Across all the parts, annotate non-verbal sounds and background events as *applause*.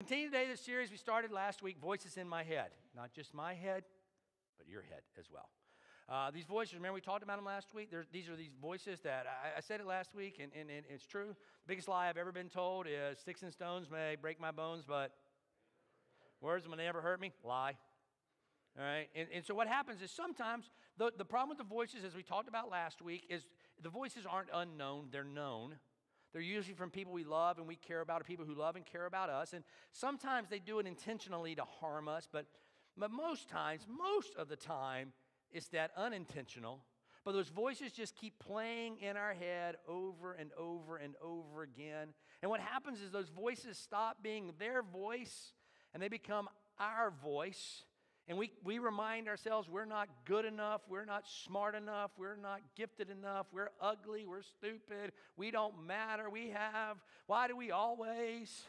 Continue today the series we started last week, Voices in My Head. Not just my head, but your head as well. Uh, these voices, remember we talked about them last week? These are these voices that I, I said it last week, and, and, and, it's true. The biggest lie I've ever been told is sticks and stones may break my bones, but words will never hurt me. Lie. All right? And, and so what happens is sometimes the, the problem with the voices, as we talked about last week, is the voices aren't unknown, they're known. They're usually from people we love and we care about, or people who love and care about us. And sometimes they do it intentionally to harm us, but, but most times, most of the time, it's that unintentional. But those voices just keep playing in our head over and over and over again. And what happens is those voices stop being their voice and they become our voice. And we, we remind ourselves we're not good enough, we're not smart enough, we're not gifted enough, we're ugly, we're stupid, we don't matter, we have, why do we always?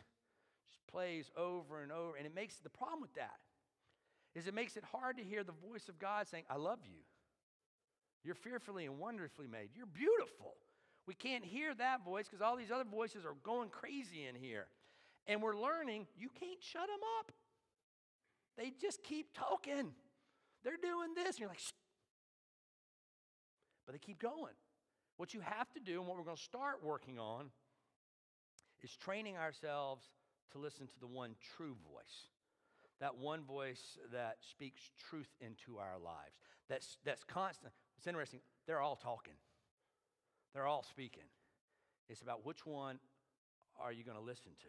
Just plays over and over. And it makes the problem with that is it makes it hard to hear the voice of God saying, I love you. You're fearfully and wonderfully made. You're beautiful. We can't hear that voice because all these other voices are going crazy in here. And we're learning you can't shut them up. They just keep talking. They're doing this. And you're like, Shh. but they keep going. What you have to do, and what we're going to start working on, is training ourselves to listen to the one true voice. That one voice that speaks truth into our lives. That's, that's constant. It's interesting. They're all talking, they're all speaking. It's about which one are you going to listen to?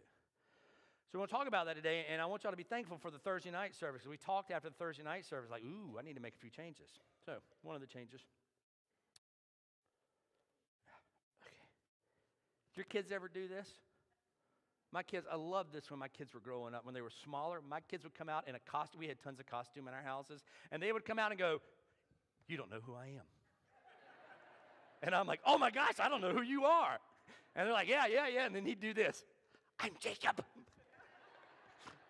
So we're going to talk about that today, and I want y'all to be thankful for the Thursday night service. We talked after the Thursday night service, like, ooh, I need to make a few changes. So, one of the changes. Okay. Did your kids ever do this? My kids, I loved this when my kids were growing up. When they were smaller, my kids would come out in a costume. We had tons of costume in our houses, and they would come out and go, You don't know who I am. *laughs* and I'm like, Oh my gosh, I don't know who you are. And they're like, Yeah, yeah, yeah. And then he'd do this I'm Jacob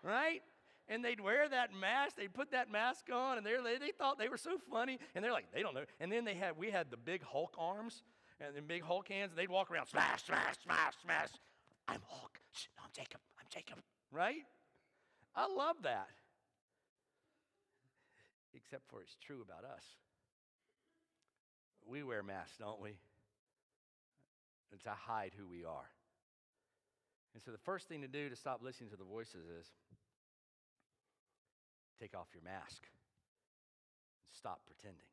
right? And they'd wear that mask, they'd put that mask on, and they they thought they were so funny. And they're like, they don't know. And then they had, we had the big Hulk arms and the big Hulk hands, and they'd walk around, smash, smash, smash, smash. I'm Hulk. Shh, no, I'm Jacob. I'm Jacob. Right? I love that. Except for it's true about us. We wear masks, don't we? to hide who we are. And so the first thing to do to stop listening to the voices is take off your mask and stop pretending.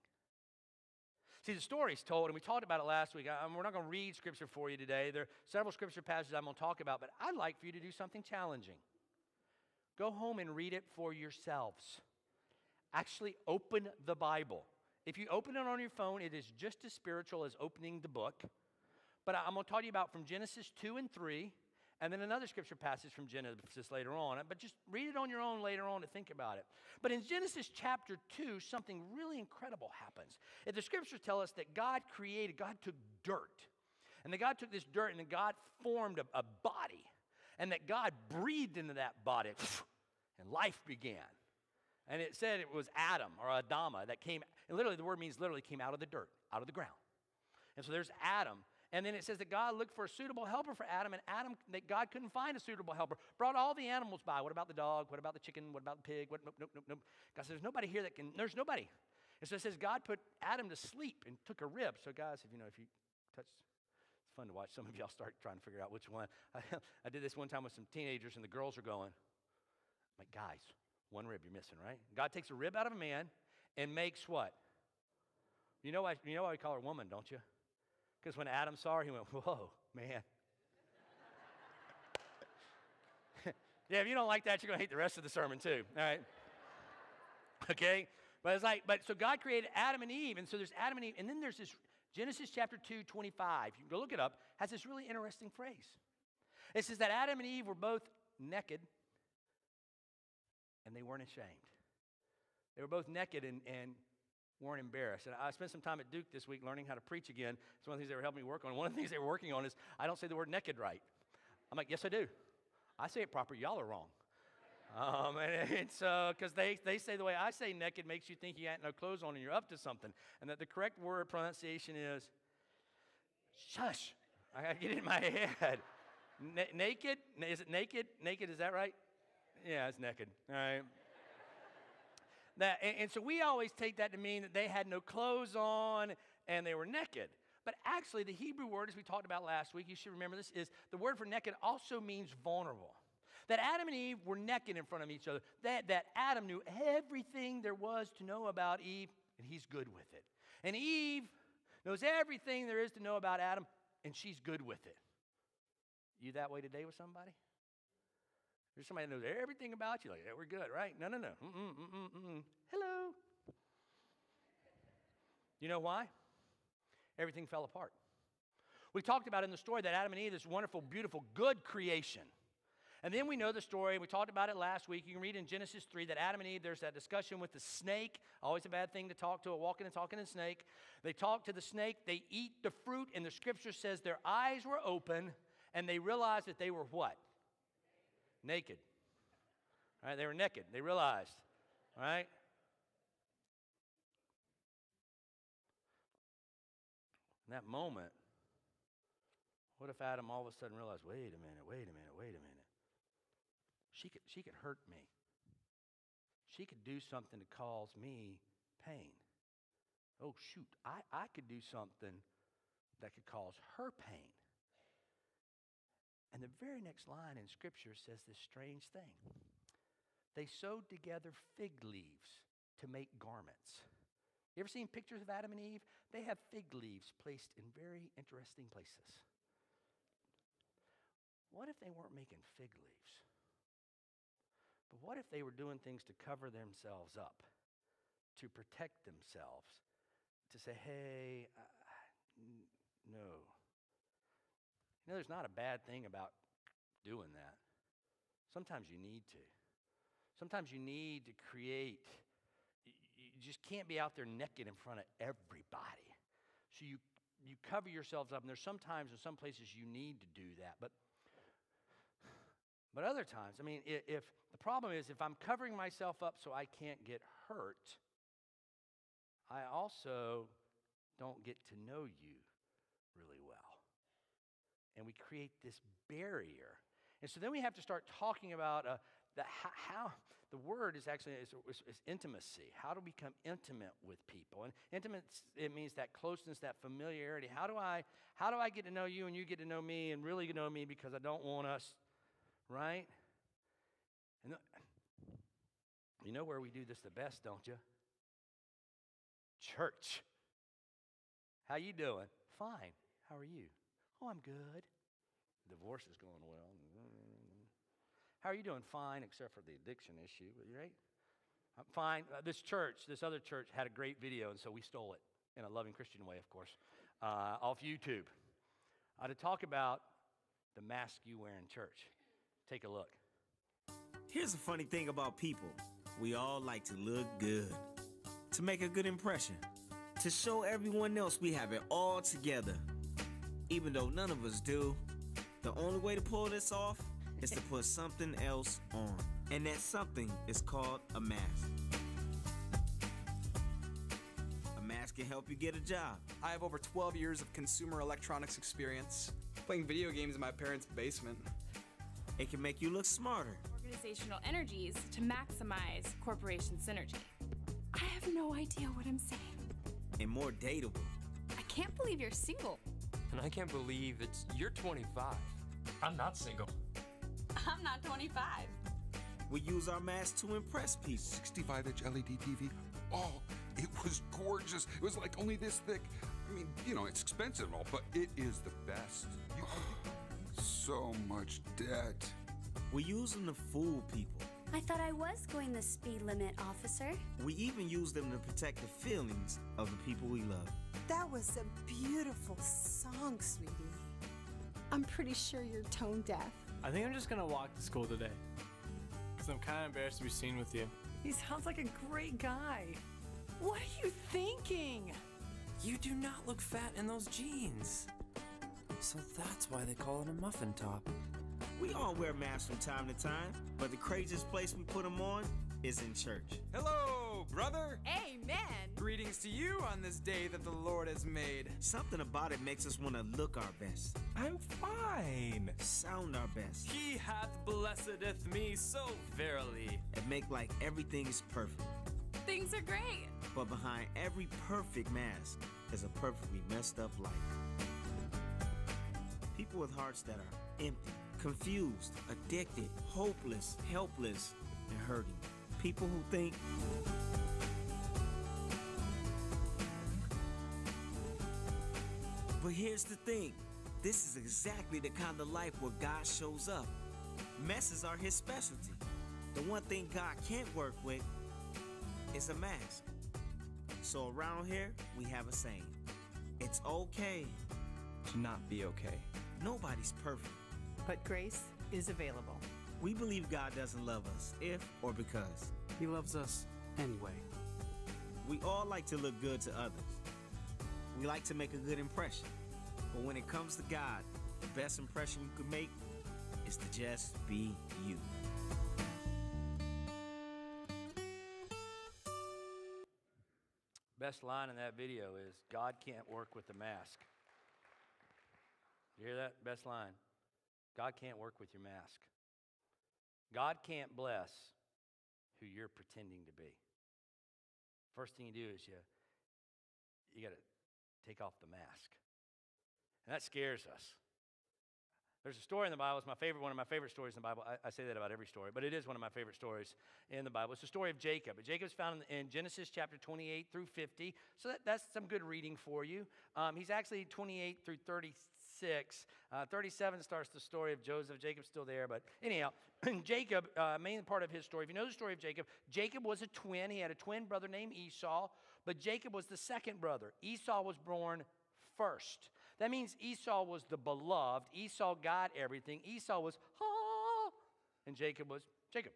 See, the story's told, and we talked about it last week. I, we're not going to read scripture for you today. There are several scripture passages I'm going to talk about, but I'd like for you to do something challenging. Go home and read it for yourselves. Actually, open the Bible. If you open it on your phone, it is just as spiritual as opening the book. But I'm going to talk to you about from Genesis 2 and 3 and then another scripture passage from Genesis later on. But just read it on your own later on to think about it. But in Genesis chapter 2, something really incredible happens. And the scriptures tell us that God created, God took dirt. And that God took this dirt and then God formed a, a body. And that God breathed into that body and life began. And it said it was Adam or Adama that came, and literally the word means literally came out of the dirt, out of the ground. And so there's Adam and then it says that God looked for a suitable helper for Adam, and Adam, that God couldn't find a suitable helper. Brought all the animals by. What about the dog? What about the chicken? What about the pig? What, nope, nope, nope, nope. God says, there's nobody here that can, there's nobody. And so it says God put Adam to sleep and took a rib. So, guys, if you know, if you touch, it's fun to watch. Some of y'all start trying to figure out which one. *laughs* I, I did this one time with some teenagers, and the girls are going, I'm like, guys, one rib you're missing, right? God takes a rib out of a man and makes what? You know why, you know why we call her woman, don't you? Because when Adam saw her, he went, Whoa, man. *laughs* yeah, if you don't like that, you're going to hate the rest of the sermon too. All right. Okay? But it's like, but so God created Adam and Eve, and so there's Adam and Eve, and then there's this Genesis chapter 2, 25. You can go look it up, has this really interesting phrase. It says that Adam and Eve were both naked and they weren't ashamed. They were both naked and, and weren't embarrassed. And I spent some time at Duke this week learning how to preach again. It's one of the things they were helping me work on. One of the things they were working on is I don't say the word naked right. I'm like, yes, I do. I say it proper. Y'all are wrong. Um, and *laughs* it's because they, they say the way I say naked makes you think you got no clothes on and you're up to something. And that the correct word pronunciation is shush. I got to get it in my *laughs* head. naked? Is it naked? Naked, is that right? Yeah, it's naked. All right. That, and, and so we always take that to mean that they had no clothes on and they were naked. But actually, the Hebrew word, as we talked about last week, you should remember this, is the word for naked also means vulnerable. That Adam and Eve were naked in front of each other. That, that Adam knew everything there was to know about Eve, and he's good with it. And Eve knows everything there is to know about Adam, and she's good with it. You that way today with somebody? There's somebody that knows everything about you, like, yeah, we're good, right? No, no, no. Mm-mm, mm-mm, mm-mm. Hello. You know why? Everything fell apart. We talked about in the story that Adam and Eve, this wonderful, beautiful, good creation. And then we know the story. We talked about it last week. You can read in Genesis 3 that Adam and Eve, there's that discussion with the snake. Always a bad thing to talk to a walking and talking and snake. They talk to the snake. They eat the fruit, and the scripture says their eyes were open and they realized that they were what? Naked. All right, they were naked. They realized. All right? In that moment, what if Adam all of a sudden realized, wait a minute, wait a minute, wait a minute? She could, she could hurt me. She could do something to cause me pain. Oh, shoot, I, I could do something that could cause her pain. And the very next line in Scripture says this strange thing they sewed together fig leaves to make garments. You ever seen pictures of Adam and Eve? They have fig leaves placed in very interesting places. What if they weren't making fig leaves? But what if they were doing things to cover themselves up, to protect themselves, to say, hey, no, know, there's not a bad thing about doing that. Sometimes you need to. Sometimes you need to create, you just can't be out there naked in front of everybody. So you, you cover yourselves up, and there's sometimes in some places you need to do that. But but other times, I mean, if the problem is if I'm covering myself up so I can't get hurt, I also don't get to know you really well and we create this barrier. And so then we have to start talking about uh, the, how, how, the word is actually is, is, intimacy. How to become intimate with people, and intimate it means that closeness, that familiarity. How do I how do I get to know you and you get to know me and really know me because I don't want us, right? And the, you know where we do this the best, don't you? Church. How you doing? Fine. How are you? Oh, I'm good. Divorce is going well. How are you doing? Fine, except for the addiction issue, right? I'm fine. Uh, this church, this other church, had a great video, and so we stole it in a loving Christian way, of course, uh, off YouTube. Uh, to talk about the mask you wear in church. Take a look. Here's the funny thing about people we all like to look good, to make a good impression, to show everyone else we have it all together even though none of us do. The only way to pull this off is to put something else on. And that something is called a mask. A mask can help you get a job. I have over 12 years of consumer electronics experience, playing video games in my parents' basement. It can make you look smarter. Organizational energies to maximize corporation synergy. I have no idea what I'm saying. And more dateable. I can't believe you're single. And I can't believe it's you're 25. I'm not single. I'm not 25. We use our masks to impress people. 65 inch LED TV. Oh, it was gorgeous. It was like only this thick. I mean, you know, it's expensive and all, but it is the best. You, so much debt. We're using to fool people. I thought I was going the speed limit, officer. We even use them to protect the feelings of the people we love. That was a beautiful song, sweetie. I'm pretty sure you're tone deaf. I think I'm just gonna walk to school today. Because I'm kind of embarrassed to be seen with you. He sounds like a great guy. What are you thinking? You do not look fat in those jeans. So that's why they call it a muffin top. We all wear masks from time to time, but the craziest place we put them on is in church. Hello, brother. Amen. Greetings to you on this day that the Lord has made. Something about it makes us want to look our best, I'm fine. sound our best, He hath blessedeth me so verily. and make like everything is perfect. Things are great. But behind every perfect mask is a perfectly messed up life. People with hearts that are empty, confused, addicted, hopeless, helpless, and hurting. People who think But here's the thing this is exactly the kind of life where God shows up. Messes are his specialty. The one thing God can't work with is a mask. So around here, we have a saying it's okay. To not be okay. Nobody's perfect. But grace is available. We believe God doesn't love us if or because. He loves us anyway. We all like to look good to others. We like to make a good impression. But when it comes to God, the best impression you can make is to just be you. Best line in that video is God can't work with the mask. You hear that? Best line. God can't work with your mask. God can't bless who you're pretending to be. First thing you do is you you got to take off the mask. And that scares us. There's a story in the Bible. It's my favorite, one of my favorite stories in the Bible. I, I, say that about every story, but it is one of my favorite stories in the Bible. It's the story of Jacob. Jacob's found in, Genesis chapter 28 through 50. So that, that's some good reading for you. Um, he's actually 28 through 36. Uh, 37 starts the story of Joseph. Jacob's still there, but anyhow, *clears throat* Jacob, uh, main part of his story. If you know the story of Jacob, Jacob was a twin. He had a twin brother named Esau, but Jacob was the second brother. Esau was born first. That means Esau was the beloved. Esau got everything. Esau was, ha, and Jacob was Jacob,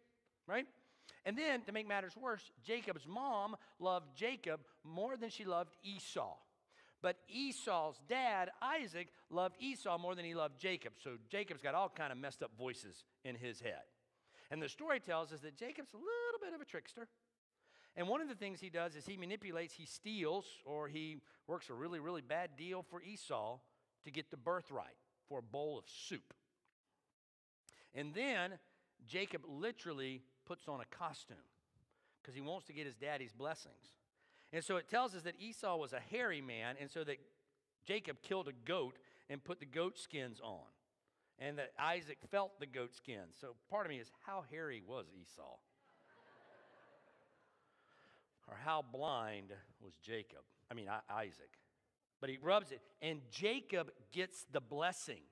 right? And then, to make matters worse, Jacob's mom loved Jacob more than she loved Esau. But Esau's dad, Isaac, loved Esau more than he loved Jacob. So Jacob's got all kind of messed up voices in his head. And the story tells us that Jacob's a little bit of a trickster. And one of the things he does is he manipulates, he steals, or he works a really, really bad deal for Esau to get the birthright for a bowl of soup. And then Jacob literally puts on a costume because he wants to get his daddy's blessings. And so it tells us that Esau was a hairy man, and so that Jacob killed a goat and put the goat skins on. And that Isaac felt the goat skins. So part of me is how hairy was Esau? *laughs* or how blind was Jacob? I mean, Isaac. But he rubs it, and Jacob gets the blessing.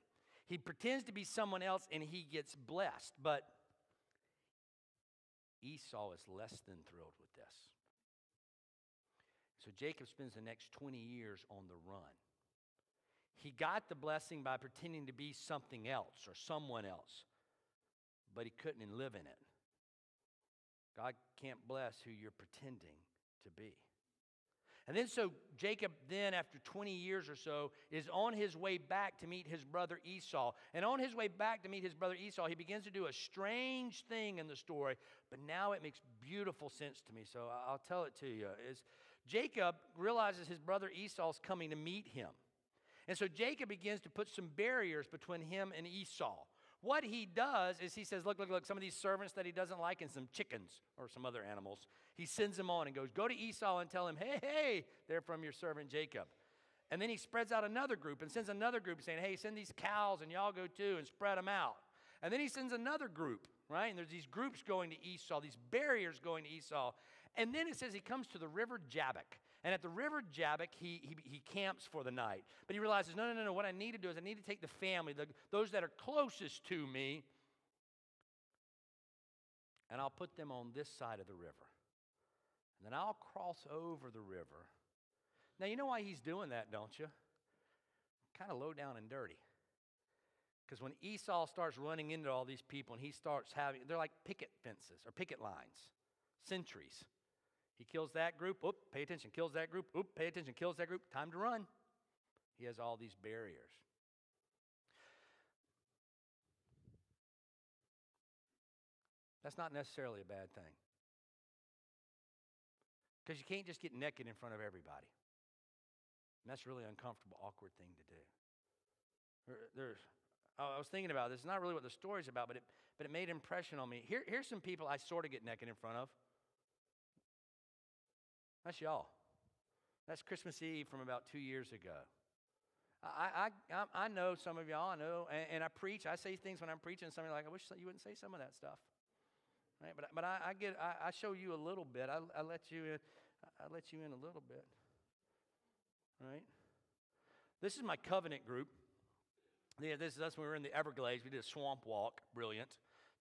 He pretends to be someone else and he gets blessed. But Esau is less than thrilled with this. So Jacob spends the next 20 years on the run. He got the blessing by pretending to be something else or someone else, but he couldn't live in it. God can't bless who you're pretending to be. And then, so Jacob, then after 20 years or so, is on his way back to meet his brother Esau. And on his way back to meet his brother Esau, he begins to do a strange thing in the story, but now it makes beautiful sense to me. So I'll tell it to you. Is Jacob realizes his brother Esau's coming to meet him. And so Jacob begins to put some barriers between him and Esau. What he does is he says, Look, look, look, some of these servants that he doesn't like and some chickens or some other animals, he sends them on and goes, Go to Esau and tell him, Hey, hey, they're from your servant Jacob. And then he spreads out another group and sends another group saying, Hey, send these cows and y'all go too and spread them out. And then he sends another group, right? And there's these groups going to Esau, these barriers going to Esau. And then it says he comes to the river Jabbok. And at the river Jabbok, he, he, he, camps for the night. But he realizes, no, no, no, no. What I need to do is I need to take the family, the, those that are closest to me, and I'll put them on this side of the river. And then I'll cross over the river. Now, you know why he's doing that, don't you? Kind of low down and dirty. Because when Esau starts running into all these people and he starts having, they're like picket fences or picket lines, sentries. He kills that group, oop, pay attention, kills that group, oop, pay attention, kills that group, time to run. He has all these barriers. That's not necessarily a bad thing. Because you can't just get naked in front of everybody. And that's a really uncomfortable, awkward thing to do. There's, I was thinking about this. It's not really what the story's about, but it, but it made impression on me. Here, here's some people I sort of get naked in front of. That's y'all. That's Christmas Eve from about two years ago. I, I, I know some of y'all, I know, and, and I preach. I say things when I'm preaching, some are like, I wish you wouldn't say some of that stuff. Right? But, but I, I get, I, I, show you a little bit. I, I let you in, I let you in a little bit. Right? This is my covenant group. Yeah, this is us when we were in the Everglades. We did a swamp walk, brilliant.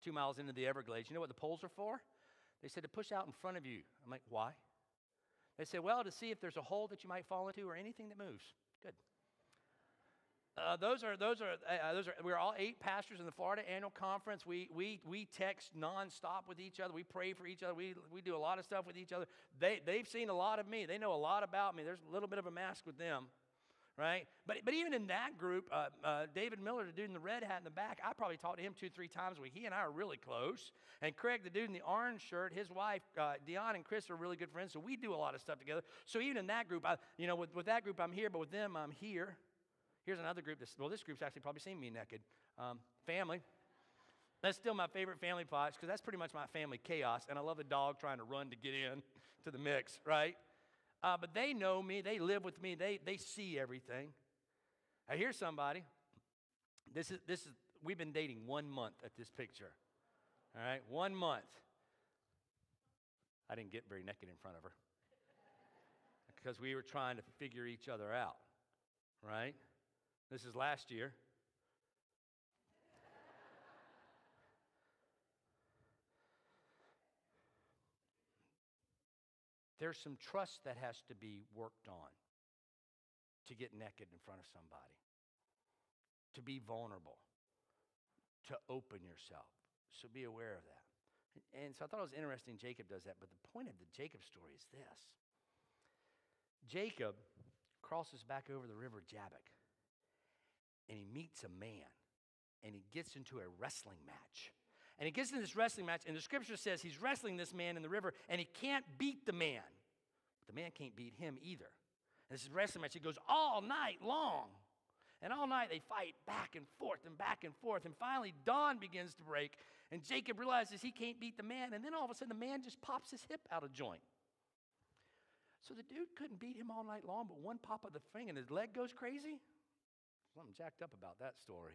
Two miles into the Everglades. You know what the poles are for? They said to push out in front of you. I'm like, why? They said, well, to see if there's a hole that you might fall into or anything that moves. Good. Uh, those are those are uh, those are we're all eight pastors in the Florida Annual Conference. We we we text nonstop with each other. We pray for each other. We we do a lot of stuff with each other. They they've seen a lot of me. They know a lot about me. There's a little bit of a mask with them, right? But but even in that group, uh, uh, David Miller, the dude in the red hat in the back, I probably talked to him two three times a week. He and I are really close. And Craig, the dude in the orange shirt, his wife uh, Dion and Chris are really good friends. So we do a lot of stuff together. So even in that group, I you know with with that group I'm here, but with them I'm here. Here's another group. That's, well, this group's actually probably seen me naked. Um, family. That's still my favorite family pots because that's pretty much my family chaos. And I love the dog trying to run to get in to the mix, right? Uh, but they know me. They live with me. They, they see everything. I hear somebody. This is, this is, we've been dating one month at this picture. All right, one month. I didn't get very naked in front of her *laughs* because we were trying to figure each other out, right? This is last year. There's some trust that has to be worked on to get naked in front of somebody, to be vulnerable, to open yourself. So be aware of that. And so I thought it was interesting Jacob does that, but the point of the Jacob story is this Jacob crosses back over the river Jabbok and he meets a man and he gets into a wrestling match. And he gets into this wrestling match, and the scripture says he's wrestling this man in the river, and he can't beat the man. The man can't beat him either. And this is wrestling match. It goes all night long. And all night they fight back and forth and back and forth. And finally, dawn begins to break, and Jacob realizes he can't beat the man. And then all of a sudden, the man just pops his hip out of joint. So the dude couldn't beat him all night long, but one pop of the thing, and his leg goes crazy. Something jacked up about that story.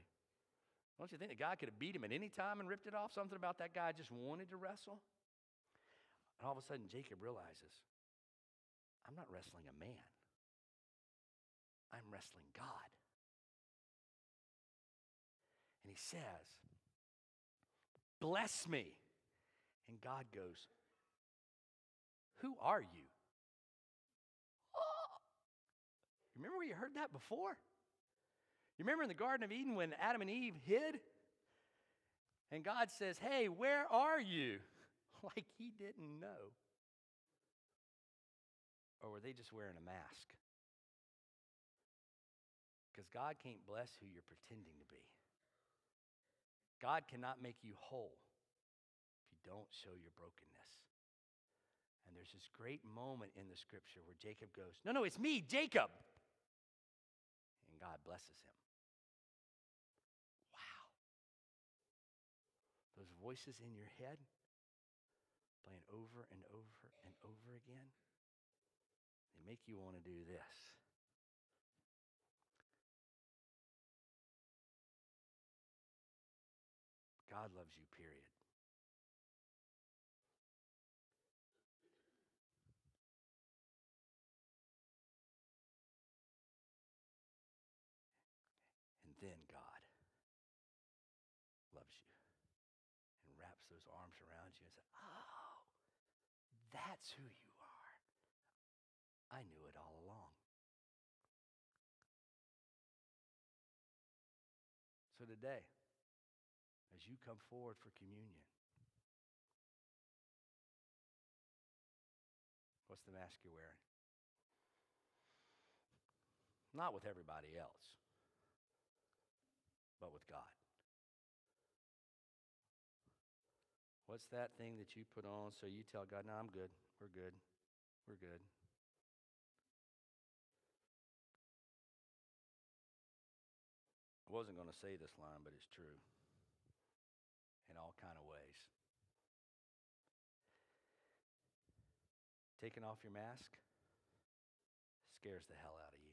Don't you think the guy could have beat him at any time and ripped it off? Something about that guy just wanted to wrestle? And all of a sudden, Jacob realizes I'm not wrestling a man, I'm wrestling God. And he says, Bless me. And God goes, Who are you? Oh. Remember where you heard that before? You remember in the Garden of Eden when Adam and Eve hid? And God says, Hey, where are you? *laughs* Like he didn't know. Or were they just wearing a mask? Because God can't bless who you're pretending to be. God cannot make you whole if you don't show your brokenness. And there's this great moment in the scripture where Jacob goes, No, no, it's me, Jacob. And God blesses him. Wow. Those voices in your head playing over and over and over again, they make you want to do this. God loves you, period. And then God loves you and wraps those arms around you and says, Oh, that's who you today, as you come forward for communion, what's the mask you're wearing? Not with everybody else, but with God. What's that thing that you put on so you tell God, no, I'm good. We're good. We're good. Wasn't going to say this line, but it's true in all kind of ways. Taking off your mask scares the hell out of you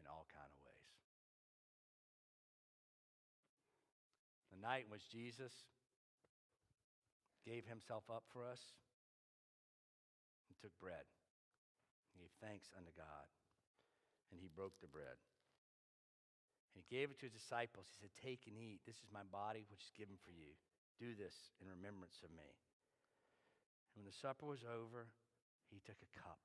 in all kind of ways. The night in which Jesus gave himself up for us and took bread. He gave thanks unto God and he broke the bread. And he gave it to his disciples. He said, Take and eat. This is my body, which is given for you. Do this in remembrance of me. And when the supper was over, he took a cup.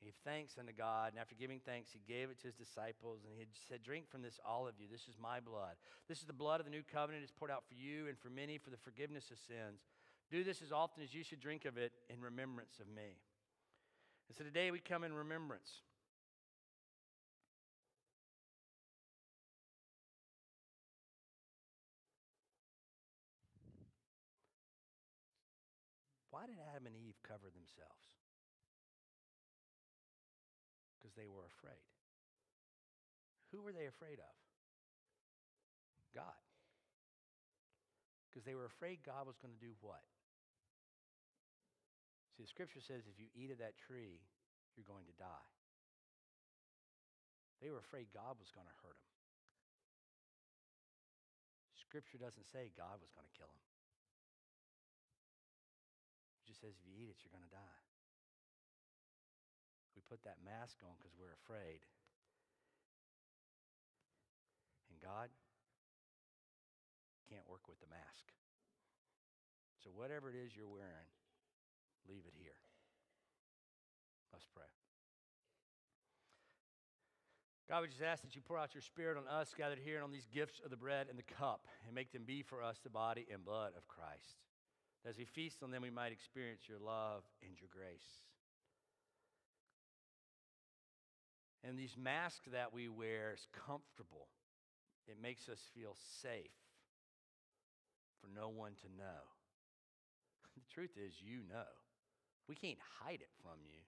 He gave thanks unto God, and after giving thanks, he gave it to his disciples, and he said, Drink from this, all of you. This is my blood. This is the blood of the new covenant. It's poured out for you and for many for the forgiveness of sins. Do this as often as you should drink of it in remembrance of me. And so today we come in remembrance. They were afraid. Who were they afraid of? God. Because they were afraid God was going to do what? See, the scripture says if you eat of that tree, you're going to die. They were afraid God was going to hurt them. Scripture doesn't say God was going to kill them. It just says if you eat it, you're going to die. Put that mask on because we're afraid. And God can't work with the mask. So, whatever it is you're wearing, leave it here. Let's pray. God, we just ask that you pour out your spirit on us gathered here and on these gifts of the bread and the cup and make them be for us the body and blood of Christ. As we feast on them, we might experience your love and your grace. And these masks that we wear is comfortable. It makes us feel safe for no one to know. *laughs* The truth is, you know. We can't hide it from you.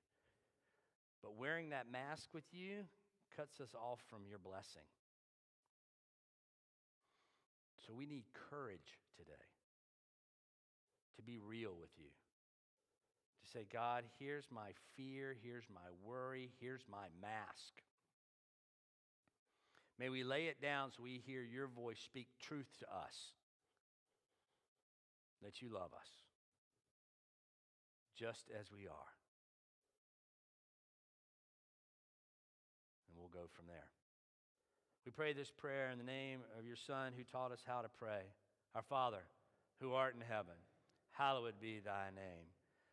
But wearing that mask with you cuts us off from your blessing. So we need courage today to be real with you. Say, God, here's my fear, here's my worry, here's my mask. May we lay it down so we hear your voice speak truth to us that you love us just as we are. And we'll go from there. We pray this prayer in the name of your Son who taught us how to pray. Our Father, who art in heaven, hallowed be thy name.